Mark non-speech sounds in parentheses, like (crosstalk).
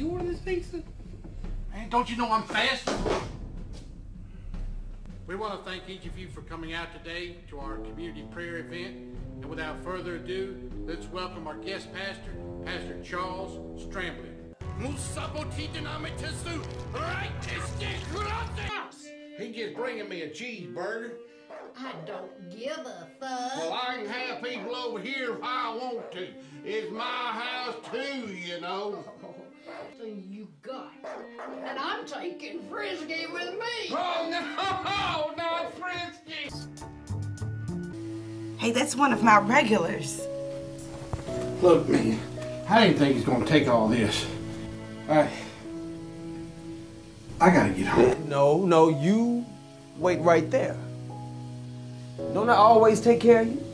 you order this pizza? Man, don't you know I'm fast? We want to thank each of you for coming out today to our community prayer event. And without further ado, let's welcome our guest pastor, Pastor Charles Strambley. He just bringing me a cheeseburger. I don't give a fuck. Well, I can have people over here if I want to. It's my house too, you know. (laughs) So you got. And I'm taking Frisky with me. Oh no, (laughs) not Frisky. Hey, that's one of my regulars. Look, man, I didn't think he's gonna take all this. I, I gotta get home. No, no, you wait right there. Don't I always take care of you?